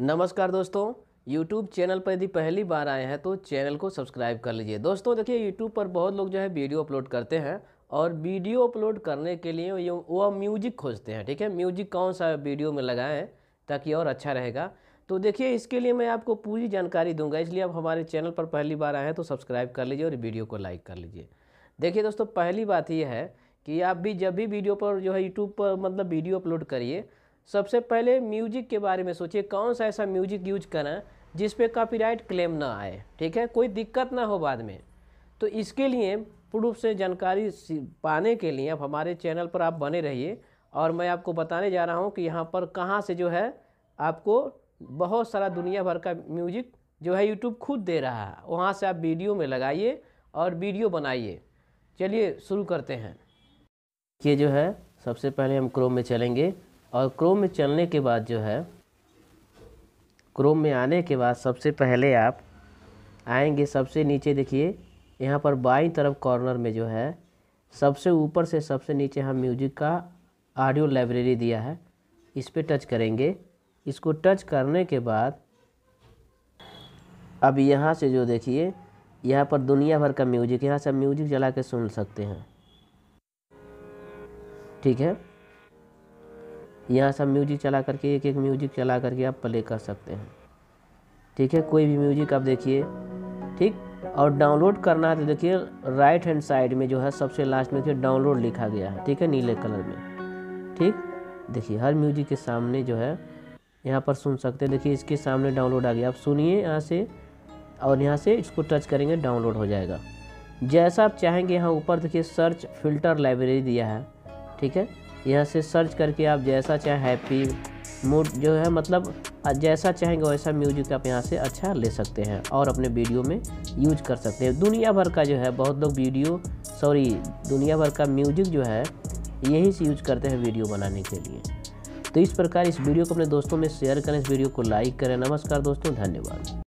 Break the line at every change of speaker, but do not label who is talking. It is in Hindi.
नमस्कार दोस्तों, YouTube चैनल पर यदि पहली बार आए हैं तो चैनल को सब्सक्राइब कर लीजिए। दोस्तों, देखिए, YouTube पर बहुत लोग जो है वीडियो अपलोड करते हैं और वीडियो अपलोड करने के लिए ये- वो म्यूज़िक खोजते हैं, ठीक है? म्यूज़िक कौन सा वीडियो में लगाएँ ताकि और अच्छा रहेगा। तो देखिए, इसके लिए मैं आपको पूरी जानकारी दूँगा, इसलिए आप हमारे चैनल पर पहली बार आए हैं तो सब्सक्राइब कर लीजिए और वीडियो को लाइक कर लीजिए। देखिए दोस्तों, पहली बात यह है कि आप भी जब भी वीडियो पर जो है यूट्यूब पर मतलब वीडियो अपलोड करिए सबसे पहले म्यूज़िक के बारे में सोचिए, कौन सा ऐसा म्यूज़िक यूज़ करें जिस पे कॉपीराइट क्लेम ना आए, ठीक है? कोई दिक्कत ना हो बाद में। तो इसके लिए प्रूफ से जानकारी पाने के लिए आप हमारे चैनल पर आप बने रहिए और मैं आपको बताने जा रहा हूँ कि यहाँ पर कहाँ से जो है आपको बहुत सारा दुनिया भर का म्यूज़िक जो है यूट्यूब खुद दे रहा है। वहाँ से आप वीडियो में लगाइए और वीडियो बनाइए। चलिए शुरू करते हैं। ये जो है, सबसे पहले हम क्रोम में चलेंगे। और क्रोम में चलने के बाद जो है, क्रोम में आने के बाद सबसे पहले आप आएँगे, सबसे नीचे देखिए, यहाँ पर बाईं तरफ़ कॉर्नर में जो है, सबसे ऊपर से सबसे नीचे हम म्यूज़िक का ऑडियो लाइब्रेरी दिया है, इस पर टच करेंगे। इसको टच करने के बाद, अब यहाँ से जो देखिए, यहाँ पर दुनिया भर का म्यूज़िक, यहाँ से म्यूज़िक चला के सुन सकते हैं। ठीक है? यहाँ सब म्यूज़िक चला करके एक एक म्यूज़िक चला करके आप प्ले कर सकते हैं। ठीक है? कोई भी म्यूज़िक आप देखिए, ठीक? और डाउनलोड करना है तो देखिए राइट हैंड साइड में जो है सबसे लास्ट में देखिए डाउनलोड लिखा गया है, ठीक है? नीले कलर में। ठीक? देखिए, हर म्यूज़िक के सामने जो है, यहाँ पर सुन सकते हैं। देखिए, इसके सामने डाउनलोड आ गया। आप सुनिए यहाँ से, और यहाँ से इसको टच करेंगे डाउनलोड हो जाएगा। जैसा आप चाहेंगे, यहाँ ऊपर देखिए सर्च फ़िल्टर लाइब्रेरी दिया है, ठीक है? यहाँ से सर्च करके आप जैसा चाहे हैप्पी मूड जो है मतलब जैसा चाहेंगे वैसा म्यूज़िक आप यहाँ से अच्छा ले सकते हैं और अपने वीडियो में यूज़ कर सकते हैं। दुनिया भर का जो है, बहुत लोग वीडियो, सॉरी, दुनिया भर का म्यूज़िक जो है, यहीं से यूज़ करते हैं वीडियो बनाने के लिए। तो इस प्रकार इस वीडियो को अपने दोस्तों में शेयर करें, इस वीडियो को लाइक करें। नमस्कार दोस्तों, धन्यवाद।